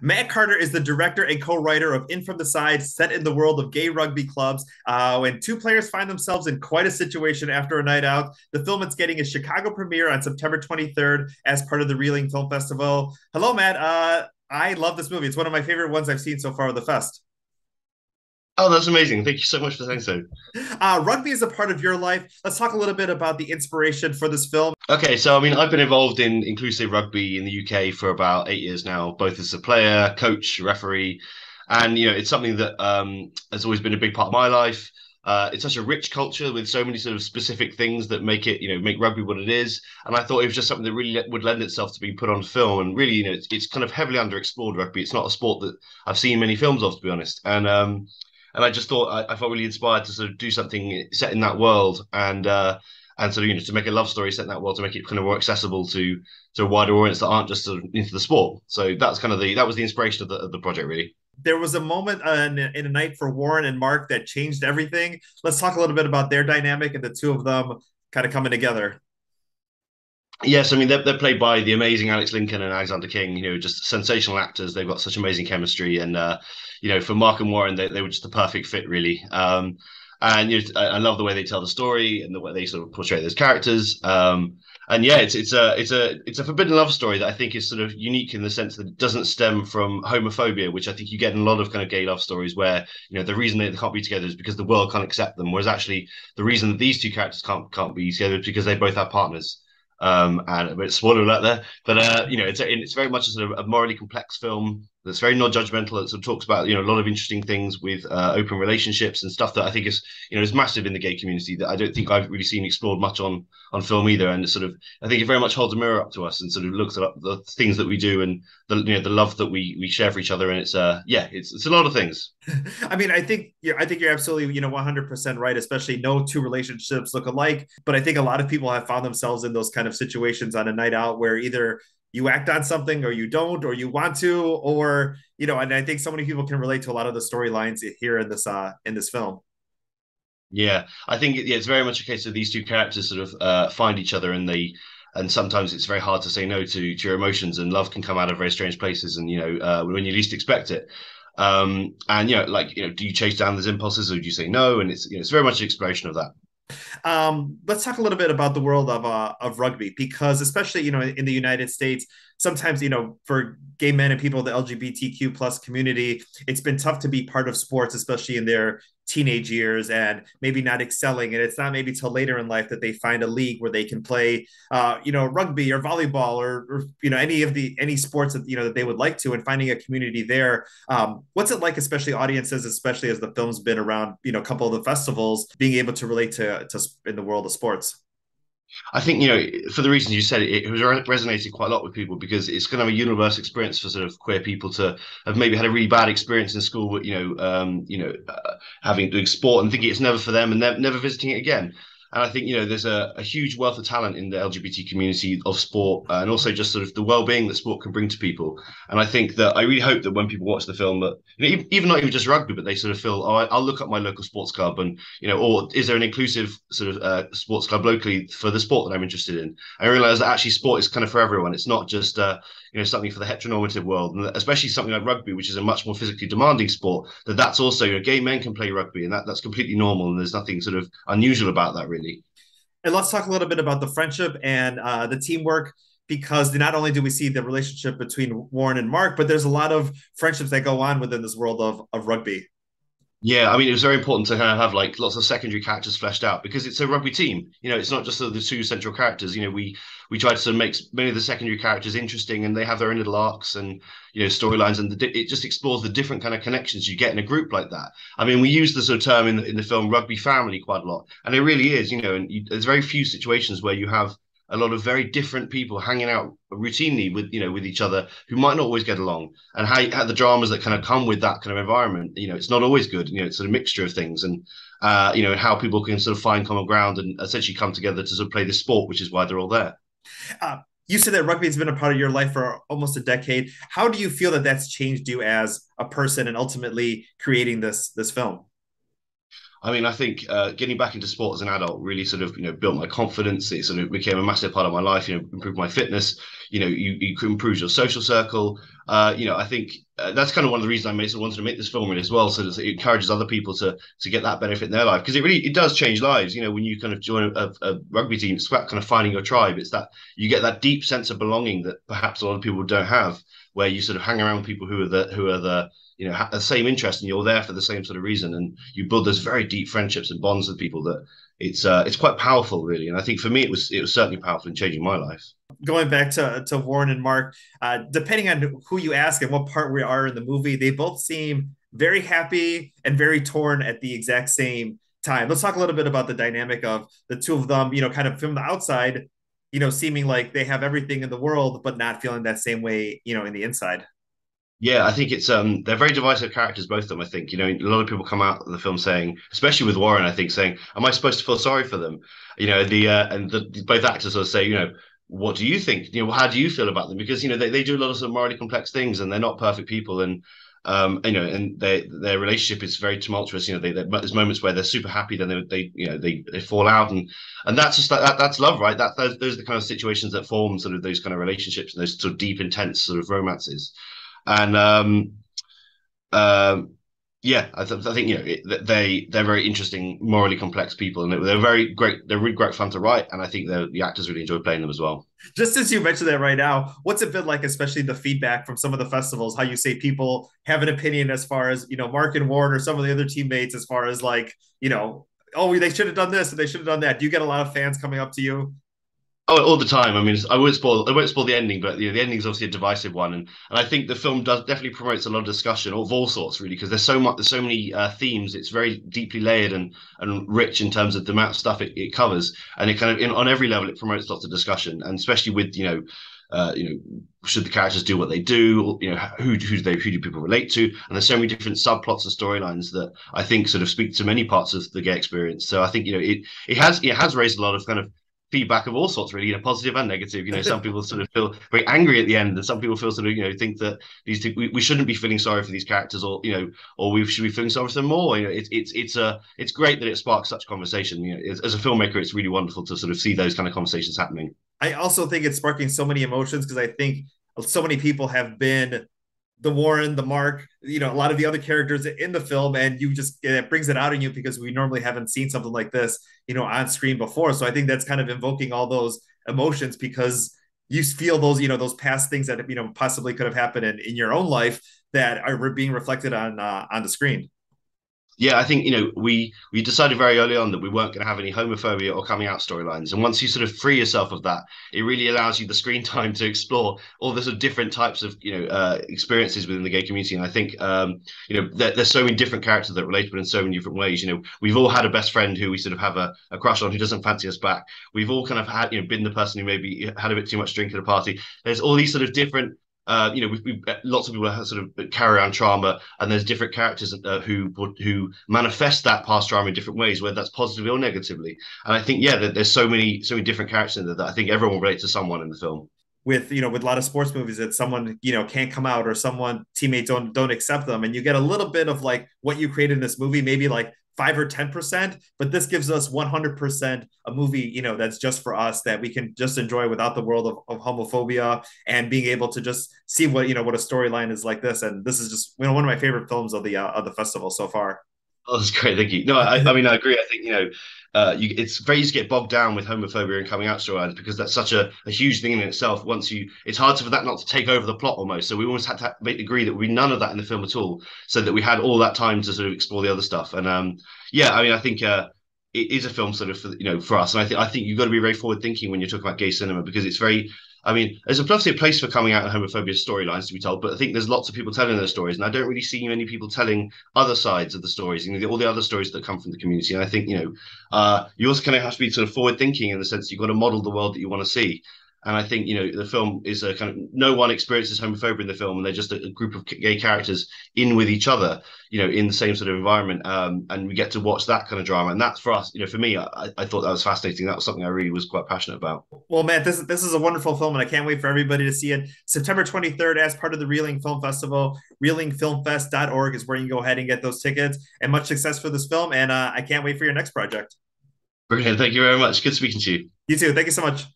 Matt Carter is the director and co-writer of In From the Side, set in the world of gay rugby clubs. Uh, when two players find themselves in quite a situation after a night out, the film is getting a Chicago premiere on September 23rd as part of the Reeling Film Festival. Hello, Matt. Uh, I love this movie. It's one of my favorite ones I've seen so far of the fest. Oh, that's amazing. Thank you so much for saying so. Uh, rugby is a part of your life. Let's talk a little bit about the inspiration for this film. Okay, so I mean, I've been involved in inclusive rugby in the UK for about eight years now, both as a player, coach, referee. And, you know, it's something that um, has always been a big part of my life. Uh, it's such a rich culture with so many sort of specific things that make it, you know, make rugby what it is. And I thought it was just something that really would lend itself to being put on film. And really, you know, it's, it's kind of heavily underexplored rugby. It's not a sport that I've seen many films of, to be honest. And um, and I just thought I, I, felt really inspired to sort of do something set in that world and uh, and sort of you know to make a love story set in that world to make it kind of more accessible to to a wider audience that aren't just sort of into the sport. So that's kind of the that was the inspiration of the, of the project really. There was a moment in, in a night for Warren and Mark that changed everything. Let's talk a little bit about their dynamic and the two of them kind of coming together. Yes, I mean they're, they're played by the amazing Alex Lincoln and Alexander King. You know, just sensational actors. They've got such amazing chemistry, and uh, you know, for Mark and Warren, they, they were just the perfect fit, really. Um, and you know, I, love the way they tell the story and the way they sort of portray those characters. Um, and yeah, it's it's a it's a it's a forbidden love story that I think is sort of unique in the sense that it doesn't stem from homophobia, which I think you get in a lot of kind of gay love stories where you know the reason they can't be together is because the world can't accept them, whereas actually the reason that these two characters can't can't be together is because they both have partners. Um, and a bit spoiler alert there, but uh, you know, it's it's very much a sort of a morally complex film that's very non-judgmental. It sort of talks about you know a lot of interesting things with uh, open relationships and stuff that I think is you know is massive in the gay community that I don't think I've really seen explored much on on film either. And sort of I think it very much holds a mirror up to us and sort of looks at the things that we do and the you know the love that we we share for each other. And it's uh yeah it's it's a lot of things. I mean I think yeah I think you're absolutely you know 100 percent right. Especially no two relationships look alike, but I think a lot of people have found themselves in those kind of situations on a night out where either you act on something or you don't or you want to or you know and i think so many people can relate to a lot of the storylines here in this uh in this film. Yeah i think yeah, it's very much a case of these two characters sort of uh, find each other and they and sometimes it's very hard to say no to, to your emotions and love can come out of very strange places and you know uh, when you least expect it. Um and you know like you know do you chase down those impulses or do you say no? And it's you know, it's very much an exploration of that um, let's talk a little bit about the world of uh, of rugby because, especially you know, in the United States, sometimes you know, for gay men and people, of the LGBTQ plus community, it's been tough to be part of sports, especially in their teenage years and maybe not excelling. And it's not maybe till later in life that they find a league where they can play, uh, you know, rugby or volleyball or, or, you know, any of the, any sports that, you know, that they would like to and finding a community there. Um, what's it like, especially audiences, especially as the film's been around, you know, a couple of the festivals, being able to relate to, to in the world of sports? I think you know for the reasons you said it, it was resonating quite a lot with people because it's kind of a universal experience for sort of queer people to have maybe had a really bad experience in school, you know, um, you know, uh, having doing sport and thinking it's never for them and ne- never visiting it again. And I think you know there's a, a, huge wealth of talent in the LGBT community of sport, uh, and also just sort of the well-being that sport can bring to people. And I think that I really hope that when people watch the film, that you know, even not even just rugby, but they sort of feel, oh, I'll look up my local sports club, and you know, or is there an inclusive sort of uh, sports club locally for the sport that I'm interested in? I realize that actually sport is kind of for everyone. It's not just uh, you know something for the heteronormative world, and especially something like rugby, which is a much more physically demanding sport. That that's also you know, gay men can play rugby, and that that's completely normal, and there's nothing sort of unusual about that really. And let's talk a little bit about the friendship and uh, the teamwork because not only do we see the relationship between Warren and Mark, but there's a lot of friendships that go on within this world of, of rugby. Yeah, I mean, it was very important to have like lots of secondary characters fleshed out because it's a rugby team. You know, it's not just the, the two central characters. You know, we we tried to make many of the secondary characters interesting, and they have their own little arcs and you know storylines, and the, it just explores the different kind of connections you get in a group like that. I mean, we use the sort of term in the, in the film rugby family quite a lot, and it really is. You know, and you, there's very few situations where you have a lot of very different people hanging out routinely with you know with each other who might not always get along. And how, how the dramas that kind of come with that kind of environment you know it's not always good you know it's a mixture of things. And uh, you know how people can sort of find common ground and essentially come together to sort of play this sport which is why they're all there. Uh, you said that rugby has been a part of your life for almost a decade. How do you feel that that's changed you as a person and ultimately creating this this film I mean, I think uh, getting back into sport as an adult really sort of, you know, built my confidence. It sort of became a massive part of my life, you know, improved my fitness. You know you, you improve your social circle uh, you know i think uh, that's kind of one of the reasons i made, so wanted to make this film really as well so that it encourages other people to to get that benefit in their life because it really it does change lives you know when you kind of join a, a, rugby team it's about kind of finding your tribe it's that you get that deep sense of belonging that perhaps a lot of people don't have where you sort of hang around people who are the who are the you know have the same interest and you're there for the same sort of reason and you build those very deep friendships and bonds with people that it's uh, it's quite powerful, really. And I think for me, it was it was certainly powerful in changing my life. Going back to to Warren and Mark, uh, depending on who you ask and what part we are in the movie, they both seem very happy and very torn at the exact same time. Let's talk a little bit about the dynamic of the two of them. You know, kind of from the outside, you know, seeming like they have everything in the world, but not feeling that same way. You know, in the inside. Yeah, I think it's um they're very divisive characters, both of them. I think you know a lot of people come out of the film saying, especially with Warren, I think saying, "Am I supposed to feel sorry for them?" You know, the uh, and the both actors will say, you know, what do you think? You know, how do you feel about them? Because you know they, they do a lot of sort of morally complex things, and they're not perfect people, and um, you know, and they, their relationship is very tumultuous. You know, they, they, there's moments where they're super happy, then they, they, you know, they, they fall out, and and that's just that, that's love, right? That those, those are the kind of situations that form sort of those kind of relationships and those sort of deep, intense sort of romances and um, um, yeah, I, th- I, think you know it, they they're very interesting, morally complex people, and they're very great. They're really great fun to write, and I think the actors really enjoy playing them as well. Just as you mentioned that right now, what's it been like, especially the feedback from some of the festivals? How you say people have an opinion as far as you know, Mark and Warren or some of the other teammates, as far as like you know, oh, they should have done this and they should have done that. Do you get a lot of fans coming up to you? Oh, all the time. I mean, I won't spoil. I won't spoil the ending, but you know, the ending is obviously a divisive one, and and I think the film does definitely promotes a lot of discussion of all sorts, really, because there's so much, there's so many uh, themes. It's very deeply layered and and rich in terms of the amount of stuff it, it covers, and it kind of in, on every level it promotes lots of discussion, and especially with you know. Uh, you know, should the characters do what they do? You know, who who do they who do people relate to? And there's so many different subplots and storylines that I think sort of speak to many parts of the gay experience. So I think you know it it has it has raised a lot of kind of feedback of all sorts, really, you know, positive and negative. You know, some people sort of feel very angry at the end, and some people feel sort of, you know, think that these we, we shouldn't be feeling sorry for these characters, or you know, or we should be feeling sorry for them more. You know, it's it's it's a it's great that it sparks such conversation. You know, as, as a filmmaker, it's really wonderful to sort of see those kind of conversations happening. I also think it's sparking so many emotions because I think so many people have been the Warren, the Mark, you know, a lot of the other characters in the film, and you just it brings it out in you because we normally haven't seen something like this, you know, on screen before. So I think that's kind of invoking all those emotions because you feel those, you know, those past things that you know possibly could have happened in, in your own life that are being reflected on uh, on the screen yeah, I think you know we we decided very early on that we weren't going to have any homophobia or coming out storylines, and once you sort of free yourself of that, it really allows you the screen time to explore all the sort of different types of you know uh, experiences within the gay community. And I think um, you know there, there's so many different characters that relate to in so many different ways. You know, we've all had a best friend who we sort of have a, a crush on who doesn't fancy us back. We've all kind of had you know been the person who maybe had a bit too much drink at a party. There's all these sort of different uh, you know, we, we, lots of people have sort of carry on trauma, and there's different characters uh, who who manifest that past trauma in different ways, whether that's positively or negatively. And I think, yeah, there's so many so many different characters in there that I think everyone relates to someone in the film. With you know, with a lot of sports movies, that someone you know can't come out or someone teammates don't don't accept them, and you get a little bit of like what you created in this movie, maybe like five or 10%, but this gives us 100% a movie, you know, that's just for us that we can just enjoy without the world of, of homophobia and being able to just see what, you know, what a storyline is like this. And this is just, you know, one of my favorite films of the, uh, of the festival so far. Oh, that's great. Thank you. No, I, I mean, I agree. I think, you know, uh, you, it's very easy to get bogged down with homophobia and coming out storylines because that's such a, a, huge thing in itself. Once you, it's hard for that not to take over the plot almost. So we almost had to make, agree that we none of that in the film at all, so that we had all that time to sort of explore the other stuff. And um, yeah, I mean, I think uh, it is a film sort of for, you know for us, and I think I think you've got to be very forward thinking when you're talking about gay cinema because it's very I mean, there's a place for coming out and homophobia storylines to be told, but I think there's lots of people telling those stories, and I don't really see many people telling other sides of the stories, you know, all the other stories that come from the community. And I think, you know, uh, you also kind of have to be sort of forward thinking in the sense you've got to model the world that you want to see. And I think you know the film is a kind of no one experiences homophobia in the film, and they're just a, a group of gay characters in with each other, you know, in the same sort of environment, um, and we get to watch that kind of drama. And that's for us, you know, for me, I, I thought that was fascinating. That was something I really was quite passionate about. Well, Matt, this this is a wonderful film, and I can't wait for everybody to see it. September 23rd, as part of the Reeling Film Festival, reelingfilmfest.org is where you can go ahead and get those tickets. And much success for this film, and uh, I can't wait for your next project. Brilliant. Thank you very much. Good speaking to you. You too. Thank you so much.